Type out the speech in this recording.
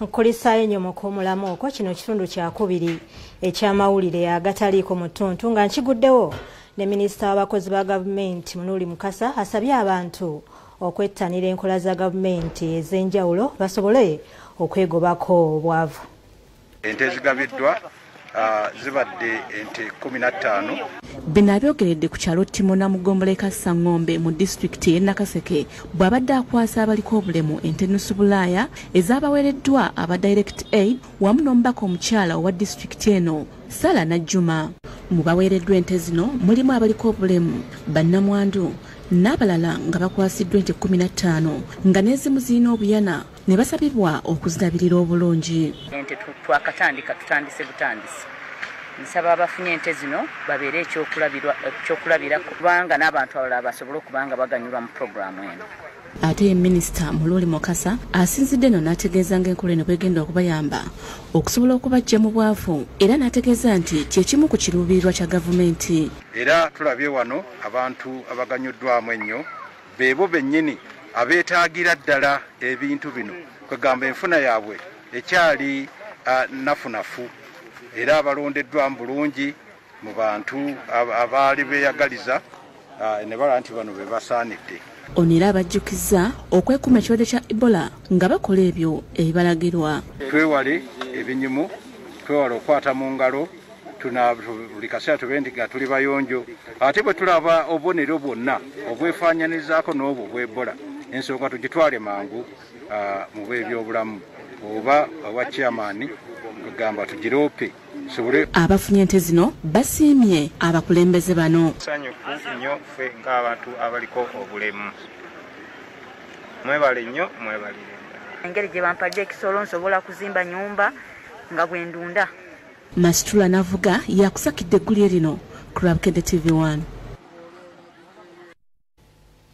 nkulisaayo nnyo mukuumulamu okwo. Kino kitundu kyakubiri ekyamawulire agataliiko mu ttuntu nga nkiguddewo ne minisita w'abakozi ba gavumenti munuuli mukasa asabye abantu okwettanira enkola za gavumenti ez'enjawulo basobole okwegobako obwavu. Ente ezigabiddwa zibadde ente 15 bino abyogeredde ku kyalo timona mugombole ka saŋŋombe mu disitulikiti y'e nakaseke bw'abadde akwasa abaliko obulemu ente nusu bulaaya ezaabaweereddwa aba direct aid wamu n'omubaka omukyala owa disitulikiti eno sala najjuma. Mu baweereddwa ente zino mulimu abaliko obulemu bannamwandu n'abalala nga bakwasiddwa ente 15 nga n'ezimu zirina obuyana ne basabibwa okuzirabirira obulungi. Ente twakatandika tutandise butandisi nsaba abafunye ente zino babeere ekyokulabirako kubanga n'abantu abalala basobole okuba nga baganyulwa mu puroguramu eno ate ye minisita mululi mukasa asinzidde eno n'ategeeza ng'enkola eno bwegenda okubayamba. Okusobola okubaggya mu bwavu era n'ategeeza nti kyekimu ku kiruubirirwa kya gavumenti. Era tulabye wano abantu abaganyuddwamu ennyo beebo bennyini abeetaagira ddala ebintu bino. Kwegamba enfuna yaabwe ekyali nafunafu era abalondeddwamu bulungi mu bantu abaali beeyagaliza ne balaba nti bano be basaanidde. Ono era abajjukiza okwekuuma ekirwadde kya ebola nga bakola ebyo ebibalagirwa twewale ebinyumu twewale okukwata mu ngalo buli kaseera tube nti nga tuli bayonjo. Ate bwe tulaba obubonero bwonna obwefaananyirizaako n'obwo bw'ebola ensonga tugitwale mangu mu bwebyobulamu oba owa chairman kugamba tugiroope sobole abafunye ente zino basiimye abakulembeze bano. Sanyufu nnyo ffe ng'abantu abaliko obulemu. Mwebale nnyo mwebalire engeri gye bampadde ekisolo nsobola kuzimba nyumba nga bwe ndunda. Masitula navuga yakusakidde eggulye lino ku lwabukedde tv 1